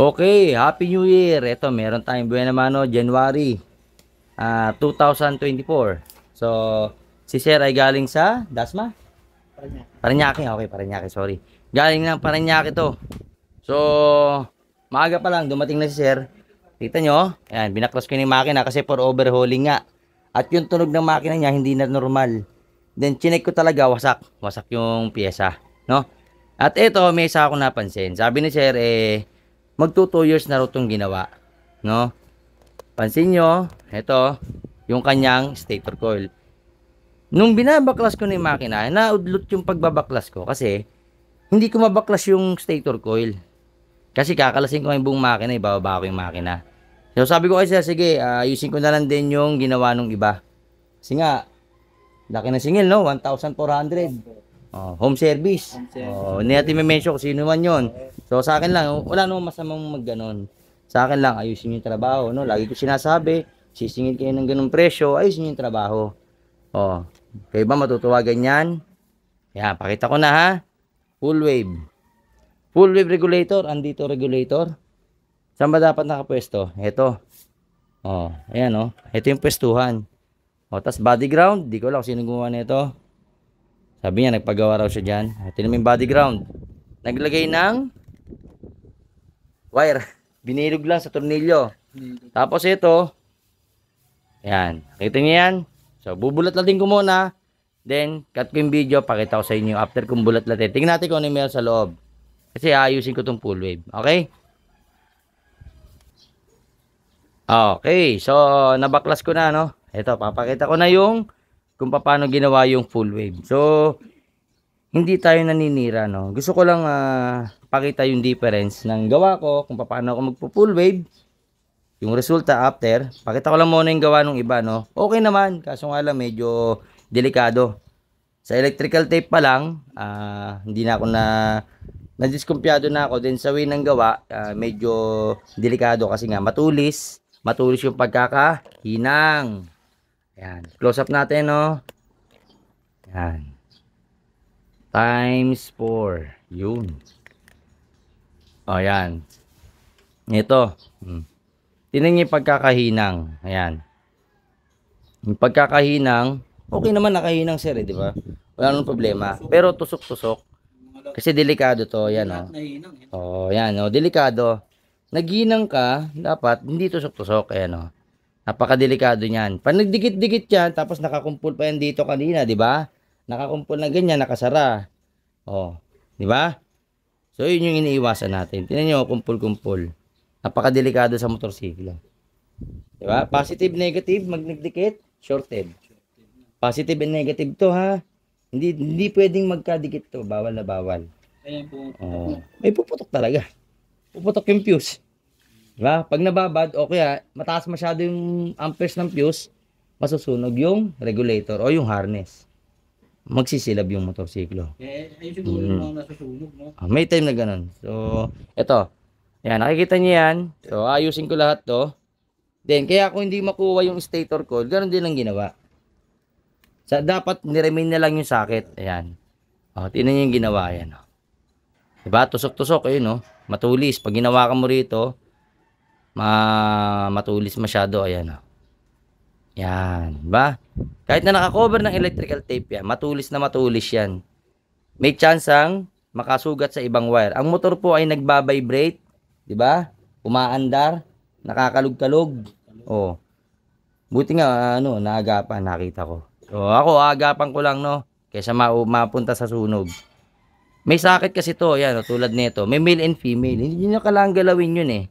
Okay, Happy New Year. Ito, meron tayong buwan naman, no, January ah 2024. So, si Sir ay galing sa Dasma? Paranaque. okay, Paranaque, sorry. Galing ng Paranaque to. So, maaga pa lang, dumating na si Sir. Kita nyo, ayan, binaklas ko yung makina kasi for overhauling nga. At yung tunog ng makina niya, hindi na normal. Then, chinek ko talaga, wasak. Wasak yung pyesa, no? At ito, may isa ako napansin. Sabi ni Sir, eh, magto 2 years na itong ginawa. No? Pansin nyo, ito, yung kanyang stator coil. Nung binabaklas ko na yung makina, naudlot yung pagbabaklas ko kasi hindi ko mabaklas yung stator coil. Kasi kakalasin ko yung buong makina, ibababa ko yung makina. So sabi ko kasi, sige, uh, ayusin ko na lang din yung ginawa nung iba. Kasi nga, laki na singil, no? 1,400. Oh, home service. Home service. Oh, hindi natin may mention kung sino man yon. So sa akin lang, wala namang masamang magganon. Sa akin lang, ayusin yung trabaho, no? Lagi ko sinasabi, sisingil kayo ng ganung presyo, ayusin yung trabaho. Oh, kayo ba matutuwa ganyan? Yan, pakita ko na ha. Full wave. Full wave regulator, andito regulator. Saan ba dapat nakapwesto? Ito. Oh, ayan oh. Ito yung pwestuhan. O, tas body ground, di ko lang kung sino gumawa nito. Sabi niya, nagpagawa raw siya dyan. Ito naman body ground. Naglagay ng wire. Binilog lang sa tornilyo. Tapos ito, yan. Kita niyo yan? So, bubulat natin ko muna. Then, cut ko yung video. Pakita ko sa inyo after kong bulat natin. Tingnan natin kung ano meron sa loob. Kasi ayusin ko tong full wave. Okay? Okay. So, nabaklas ko na, no? Ito, papakita ko na yung kung paano ginawa yung full wave. So, hindi tayo naninira, no? Gusto ko lang ah, pakita yung difference ng gawa ko, kung paano ako magpo-full wave, yung resulta after. Pakita ko lang muna yung gawa ng iba, no? Okay naman, kaso nga lang medyo delikado. Sa electrical tape pa lang, ah, hindi na ako na nadiskumpiyado na ako din sa way ng gawa, ah, medyo delikado kasi nga matulis, matulis yung pagkakahinang. Yan. Close up natin, no? Yan. Times 4. Yun. O, yan. Ito. Hmm. Tingnan niyo yung pagkakahinang. Ayan. Yung pagkakahinang, okay naman nakahinang sir, eh, di ba? Wala nang problema. Pero tusok-tusok. Kasi delikado to, yan, oh. Nahinang. eh. Oh, yan, oh, delikado. Naginang ka, dapat hindi tusok-tusok, ayan, oh. Napakadelikado niyan. Pag nagdikit-dikit yan, tapos nakakumpul pa yan dito kanina, di ba? Nakakumpul na ganyan, nakasara. Oh, di ba? So, yun yung iniiwasan natin. Tingnan nyo, kumpul-kumpul. Napakadelikado sa motorsiklo. Di ba? Positive, negative, magnagdikit, shorted. Positive and negative to, ha? Hindi, hindi pwedeng magkadikit to. Bawal na bawal. Ayan po. Oh, may puputok talaga. Puputok yung fuse. Diba? Pag nababad o kaya mataas masyado yung amperes ng fuse, masusunog yung regulator o yung harness. Magsisilab yung motorsiklo. Eh, ayun siguro yung mga nasusunog, no? Ah, may time na ganun. So, eto. Yan, nakikita niyo yan. So, ayusin ko lahat to. Then, kaya kung hindi makuha yung stator code, ganun din ang ginawa. Sa, dapat niremain na lang yung sakit. Ayan. O, tinan niyo yung ginawa. Ayan. O. Diba? Tusok-tusok. Ayun, no? Matulis. Pag ginawa ka mo rito, ma matulis masyado. Ayan, o. Yan. Diba? Kahit na nakakover ng electrical tape yan, matulis na matulis yan. May chance ang makasugat sa ibang wire. Ang motor po ay nagbabibrate, 'di ba? Umaandar, nakakalug-kalog. Oh. Buti nga ano, naagapan nakita ko. So ako aagapan ko lang no, kaysa ma mapunta sa sunog. May sakit kasi to, yan, oh, tulad nito. May male and female. Hindi nyo kailangan galawin yun eh.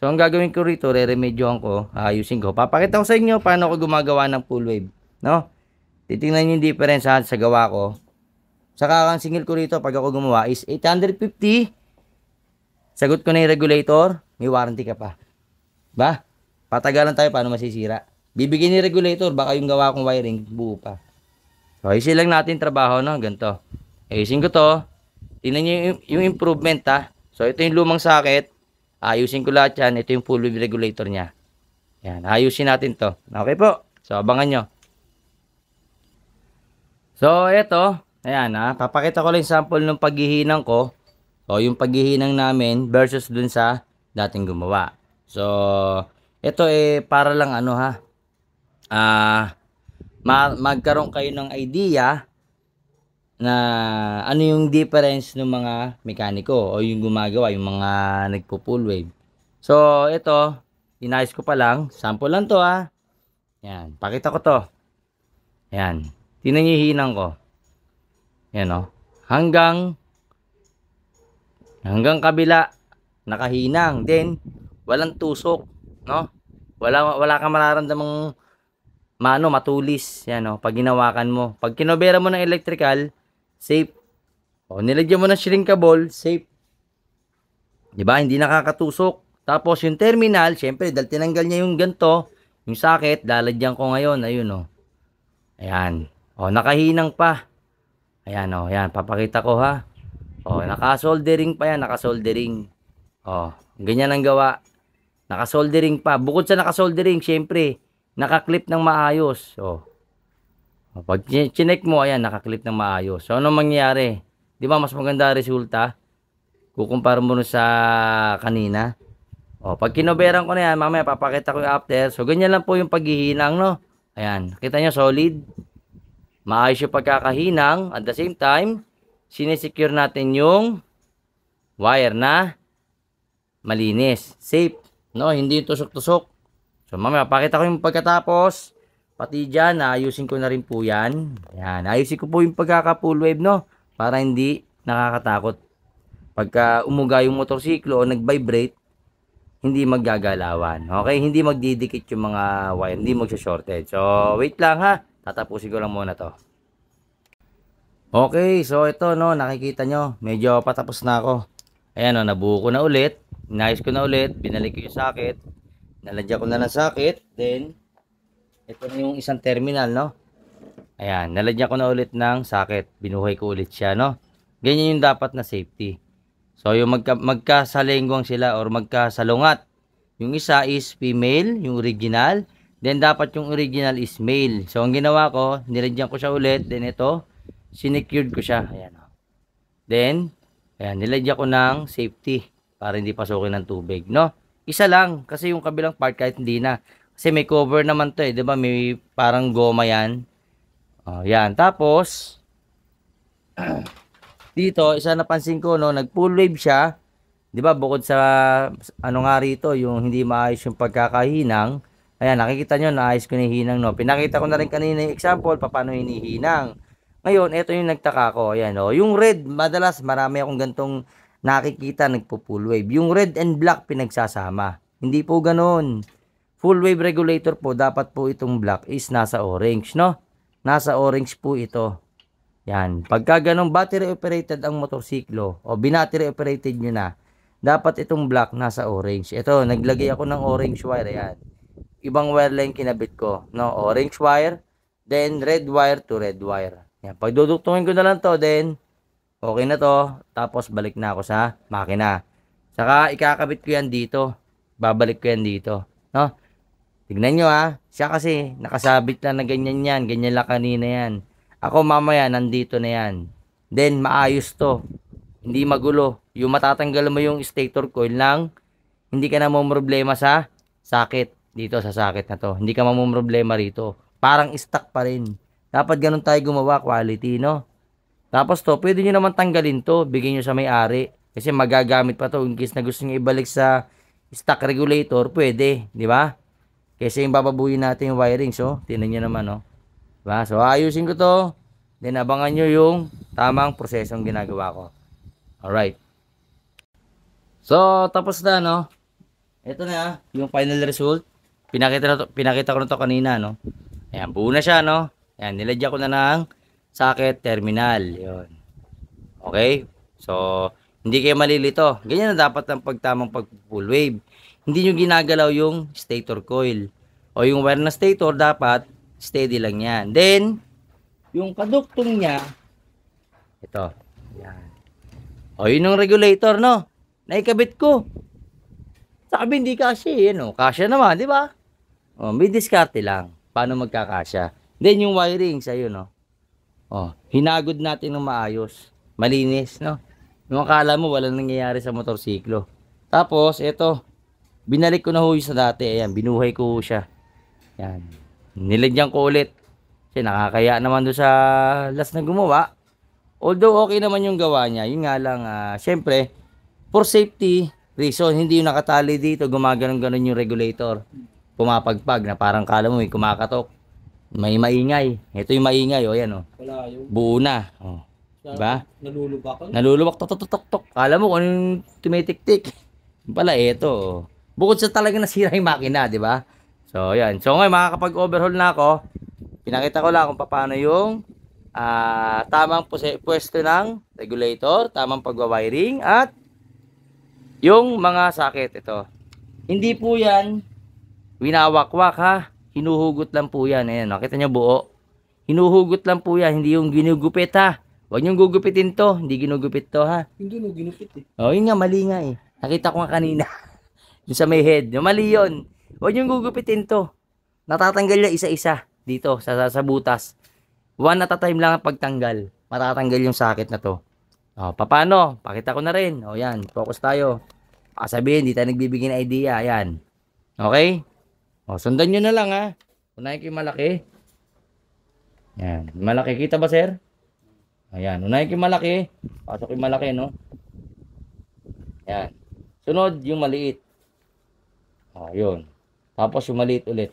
So, ang gagawin ko rito, re-remedyohan ko, ayusin ko. Papakita ko sa inyo paano ko gumagawa ng full wave. No? Titingnan nyo yung difference ha, sa gawa ko. Saka ang singil ko rito pag ako gumawa is 850. Sagot ko na yung regulator, may warranty ka pa. Ba? Patagalan tayo paano masisira. Bibigyan ni regulator, baka yung gawa kong wiring, buo pa. So, ayusin lang natin trabaho, no? Ganito. Ayusin ko to. Tingnan nyo yung, yung improvement, ha? So, ito yung lumang sakit. Ayusin ko lahat yan. Ito yung full wave regulator niya. Yan, ayusin natin to. Okay po. So, abangan nyo. So, ito. Ayan, ha. Papakita ko lang yung sample ng paghihinang ko. O, yung paghihinang namin versus dun sa dating gumawa. So, ito eh para lang ano ha. Ah, ma- magkaroon kayo ng idea na ano yung difference ng mga mekaniko o yung gumagawa, yung mga nagpo-full wave. So, ito, inayos ko pa lang. Sample lang to ha. Yan, pakita ko to. Yan. Hinang ko. Yan o. Hanggang hanggang kabila nakahinang. Then walang tusok, no? Wala wala kang mararamdamang maano matulis, yan o, pag ginawakan mo. Pag kinobera mo ng electrical, safe. O nilagyan mo ng shrinkable, safe. 'Di ba? Hindi nakakatusok. Tapos yung terminal, syempre dahil tinanggal niya yung ganto, yung socket, lalagyan ko ngayon, ayun o. Ayan. O, nakahinang pa. Ayan o, ayan, papakita ko ha. O, naka-soldering pa yan, naka-soldering. O, ganyan ang gawa. Naka-soldering pa. Bukod sa naka-soldering, syempre, naka-clip ng maayos. O pag chi- chinek mo, ayan, naka-clip ng maayos. So, ano mangyayari? Di ba, mas maganda resulta? Kukumpara mo sa kanina. O, pag kinoberan ko na yan, mamaya papakita ko yung after. So, ganyan lang po yung paghihinang, no? Ayan, kita nyo, solid. Maayos yung pagkakahinang. At the same time, sinesecure natin yung wire na malinis. Safe. No, hindi yung tusok-tusok. So, mamaya, pakita ko yung pagkatapos. Pati dyan, ayusin ko na rin po yan. Ayan, ayusin ko po yung pagkaka-full wave, no? Para hindi nakakatakot. Pagka umuga yung motorsiklo o nag-vibrate, hindi maggagalawan. Okay? Hindi magdidikit yung mga wire. Hindi magsha-shorted. So, wait lang ha. Tatapusin ko lang muna to. Okay, so ito no, nakikita nyo, medyo patapos na ako. Ayan no, nabuo ko na ulit. Inayos ko na ulit. Binalik ko yung socket. Nalagyan ko na ng socket. Then, ito na yung isang terminal, no? Ayan, nalagyan ko na ulit ng socket. Binuhay ko ulit siya, no? Ganyan yung dapat na safety. So, yung magka, magkasalengguang sila or magkasalungat. Yung isa is female, yung original. Then, dapat yung original is male. So, ang ginawa ko, nilagyan ko siya ulit. Then, ito, sinecured ko siya. Ayan. o. Then, ayan, nilagyan ko ng safety para hindi pasukin ng tubig, no? Isa lang, kasi yung kabilang part kahit hindi na. Kasi may cover naman to eh, 'di ba? May parang goma 'yan. Oh, 'yan. Tapos dito, isa napansin ko no, nag full wave siya. 'Di ba? Bukod sa ano nga rito, yung hindi maayos yung pagkakahinang. Ayan, nakikita nyo, naayos ko na hinang, no? Pinakita ko na rin kanina yung example, paano hinihinang. Ngayon, ito yung nagtaka ko. Ayan, oh. Yung red, madalas marami akong gantong nakikita nagpo-full wave. Yung red and black pinagsasama. Hindi po ganoon. Full wave regulator po, dapat po itong black is nasa orange, no? Nasa orange po ito. Yan. Pagka ganong battery operated ang motorsiklo o binattery operated nyo na, dapat itong black nasa orange. Ito, naglagay ako ng orange wire. Ayan. Ibang wire line kinabit ko. No? Orange wire, then red wire to red wire. Yan. Pag dudugtungin ko na lang to, then okay na to. Tapos balik na ako sa makina. Saka ikakabit ko yan dito. Babalik ko yan dito. No? Tignan nyo ha. Siya kasi nakasabit lang na ganyan yan. Ganyan lang kanina yan. Ako mamaya nandito na yan. Then maayos to. Hindi magulo. Yung matatanggal mo yung stator coil lang, hindi ka na problema sa sakit. Dito sa sakit na to. Hindi ka problema rito. Parang stuck pa rin. Dapat ganun tayo gumawa quality, no? Tapos to, pwede nyo naman tanggalin to. Bigyan nyo sa may-ari. Kasi magagamit pa to in case na gusto nyo ibalik sa stock regulator, pwede. Di ba? Kasi yung bababuyin natin yung wiring. So, tinan nyo naman, no? Diba? So, ayusin ko to. Then, abangan nyo yung tamang prosesong ginagawa ko. Alright. So, tapos na, no? Ito na, yung final result. Pinakita, na to, pinakita ko na to kanina, no? Ayan, buo na siya, no? Ayan, nilagyan ko na ng socket terminal. Yun. Okay? So, hindi kayo malilito. Ganyan na dapat ang pagtamang pag full wave. Hindi nyo ginagalaw yung stator coil. O yung wire na stator, dapat steady lang yan. Then, yung kaduktong niya, ito. Yan. O, yun yung regulator, no? Naikabit ko. Sabi, hindi kasi, ano, kasya naman, di ba? O, may diskarte lang. Paano magkakasya? Then, yung wiring sa'yo, no? O, hinagod natin ng maayos. Malinis, no? Yung akala mo, walang nangyayari sa motorsiklo. Tapos, ito. Binalik ko na ho sa dati. Ayan, binuhay ko siya. Yan. Nilagyan ko ulit. Kasi nakakaya naman doon sa last na gumawa. Although okay naman yung gawa niya. Yun nga lang, ah, syempre, for safety reason, hindi yung nakatali dito, gumaganon-ganon yung regulator. Pumapagpag na parang kala mo may kumakatok. May maingay. Ito yung maingay, o yan o. Wala yung... Buo na. O. Diba? Nalulubak ka. Naluluwak, tok, tok, tok, tok. Kala mo kung anong tumitik-tik. Pala, eto. Bukod sa talaga nasira yung makina, di ba? So, yan. So, ngayon, makakapag-overhaul na ako. Pinakita ko lang kung paano yung ah, tamang pwesto ng regulator, tamang pagwa-wiring, at yung mga socket. Ito. Hindi po yan winawakwak ha. Hinuhugot lang po yan. Ayan, nakita nyo buo. Hinuhugot lang po yan. Hindi yung ginugupit ha. Huwag niyong gugupitin to. Hindi ginugupit to ha. Hindi no, ginupit eh. Oh, yun nga, mali nga eh. Nakita ko nga kanina. yung sa may head. Yung mali yun. Huwag niyong gugupitin to. Natatanggal niya isa-isa dito sa, sa, sa butas. One at a time lang ang pagtanggal. Matatanggal yung sakit na to. Oh, paano? Pakita ko na rin. Oh, yan. Focus tayo. Sabihin, di tayo nagbibigay ng idea. Ayan. Okay? Oh, sundan nyo na lang ha. Unahin ko yung malaki. Yan. Malaki. Kita ba, sir? Ayan. Unahin ko yung malaki. Pasok yung malaki, no? Yan. Sunod, yung maliit. Ah, yun. Tapos yung maliit ulit.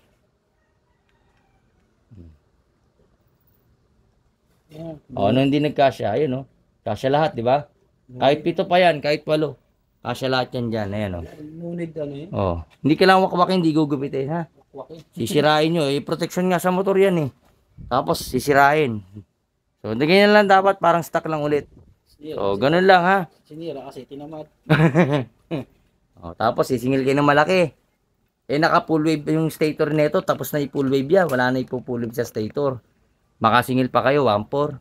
Yan. O, ano hindi nagkasya? Ayun, no? Kasya lahat, di ba? Kahit pito pa yan, kahit walo. Kasya lahat yan dyan. Ayan, no? No need ano yun. Oh, hindi kailangan wakwakin, hindi gugupitin, ha? Sisirain nyo. Eh, protection nga sa motor yan, eh. Tapos, sisirain. So, hindi ganyan lang dapat. Parang stock lang ulit. So, ganun lang, ha? sinira kasi tinamad. Oh, tapos sisingil kayo ng malaki. Eh naka full wave yung stator nito tapos na i-full wave yan. Wala na ipo-full wave sa stator. Makasingil pa kayo 1.4.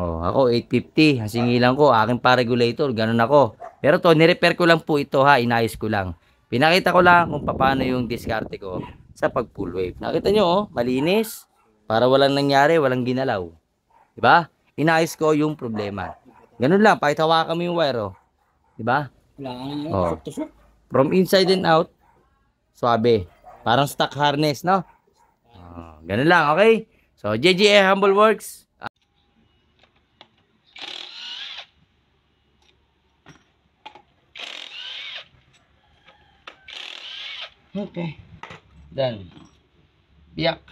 Oh, ako 850. Ang singilan ko aking pa regulator, ganun ako. Pero to ni-repair ko lang po ito ha, inayos ko lang. Pinakita ko lang kung paano yung diskarte ko sa pag full wave. Nakita nyo oh, malinis. Para walang nangyari, walang ginalaw. 'Di ba? Inayos ko yung problema. Ganun lang, pakita hawakan mo yung wire oh. 'Di ba? Wala. Oh. From inside and out, swabe. Parang stock harness, no? Ah, ganun lang, okay? So, JGA Humble Works. Okay. Done. Biyak.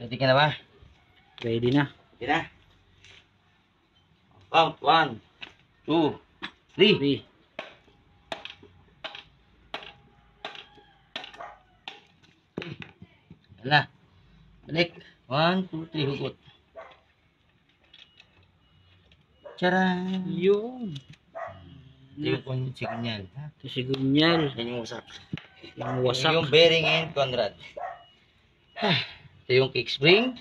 Ready ka na ba? Ready na. Ready na? Count. One, two, three. Ready. Wala. Balik. One, two, three, hugot. Charan! Yun. Ito yung konsig niyan. ha? Ito si Gunyal. Yan yung wasak. Yung Ito wasak. yung bearing and Conrad. Ito yung kick spring.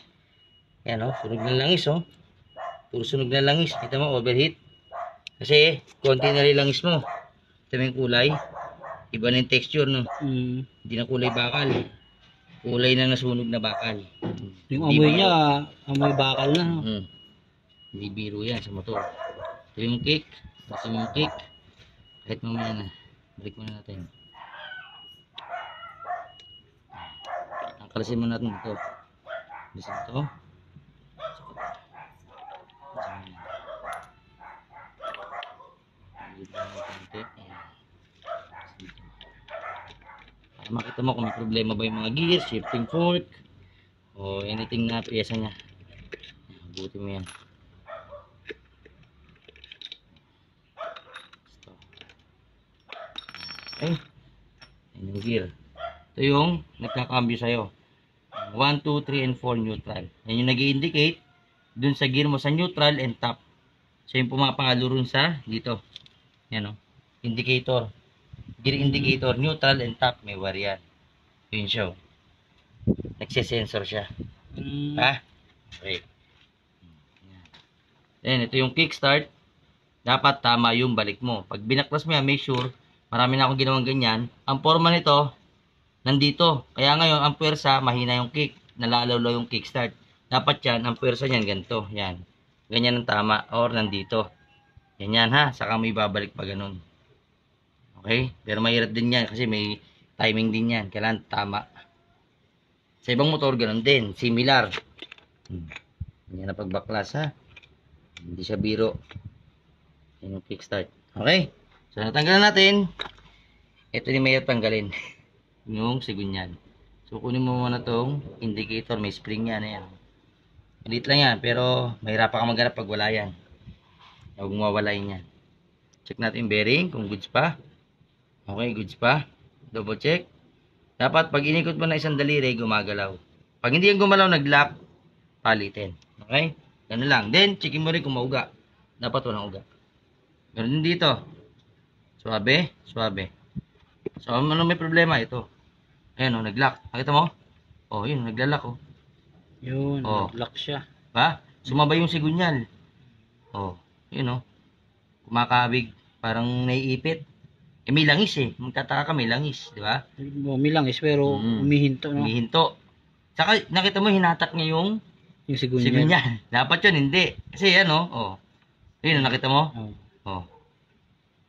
Yan o, sunog na langis o. Puro sunog na langis. Kita mo, overheat. Kasi, konti na rin langis mo. Ito yung kulay. Iba na yung texture, no? Mm. Hindi na kulay bakal. Kulay na nasunog na bakal. Yung Di amoy ba? niya, amoy bakal na. no? Hmm. Hindi biro yan sa motor. Ito yung kick. Ito yung kick. Kahit mamaya na. Balik muna natin. Tangkalasin muna natin ito. Listen ito. Para makita mo kung may problema ba yung mga gear, shifting fork, o anything na piyesa niya. Buti mo yan. Okay. Yan yung gear. Ito yung nagkakambyo sa'yo. 1, 2, 3, and 4 neutral. Yan yung nag indicate dun sa gear mo sa neutral and top. So yung pumapangalo rin sa dito. Yan o. Indicator. Gear indicator, neutral and top. May wire yan. Yun siya. oh. Nagsisensor siya. Mm. Ha? Okay. Then, ito yung kickstart. Dapat tama yung balik mo. Pag binaklas mo yan, make sure, marami na akong ginawang ganyan. Ang forma nito, nandito. Kaya ngayon, ang pwersa, mahina yung kick. Nalalawlaw yung kickstart. Dapat yan, ang pwersa niyan, ganito. Yan. Ganyan ang tama. Or nandito. Yan yan ha. Saka mo ibabalik pa ganun. Okay? Pero mahirap din yan kasi may timing din yan. Kailangan tama. Sa ibang motor, ganun din. Similar. Hmm. Yan na pagbaklas ha. Hindi siya biro. Yan yung kickstart. Okay? So, natanggalan natin. Ito ni Mayor tanggalin. yung sigunyan. So, kunin mo muna tong indicator. May spring yan. Ayan. Maliit lang yan. Pero, mahirapan ka maghanap pag wala yan. Huwag mawawalain yan. Check natin yung bearing kung goods pa. Okay, goods pa. Double check. Dapat pag inikot mo na isang daliri, gumagalaw. Pag hindi yan gumalaw, nag-lock, palitin. Okay? Ganun lang. Then, checkin mo rin kung mauga. Dapat walang uga. Ganun din dito. Suabe, suabe. So, ano may problema? Ito. Ayan o, nag-lock. Nakita mo? Oh, yun, naglalak oh. Yun, Oh. lock siya. Ba? Sumabay yung sigunyal. Oh, yun oh. Kumakabig. Parang naiipit. Eh, may langis eh. Magtataka ka, may langis. Di ba? Bumi lang is pero Mm. umihinto no. Humihinto. Saka, nakita mo, hinatak niya yung Yung sigunya. sigunyal. Dapat yun, hindi. Kasi yan oh. Oh. Yun, oh, nakita mo? Oh. Oh.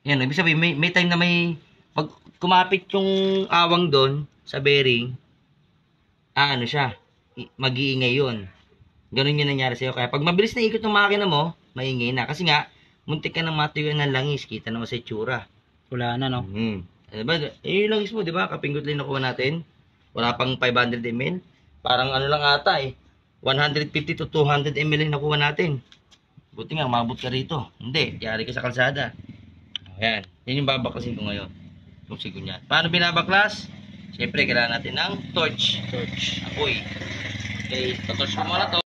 Yan, ibig sabihin, may, may time na may, pag kumapit yung awang doon, sa bearing, ah, ano siya, mag-iingay yun. Ganun yung nangyari sa'yo. Kaya pag mabilis na ikot ng makina mo, maingay na. Kasi nga, muntik ka ng matuyuan ng langis. Kita naman sa itsura. Wala na no. Hmm. Ano ba? Eh, yung langis mo, di ba? Kapinggot lang nakuha natin. Wala pang 500 ml. Parang ano lang ata eh. 150 to 200 ml yung nakuha natin. Buti nga, umabot ka rito. Hindi, yari ka sa kalsada. Ayan. Yan yung babaklasin ko ngayon. Yung sigunyan. Paano binabaklas? Siyempre, kailangan natin ng torch. Torch. Apoy. Okay, torch ko muna to.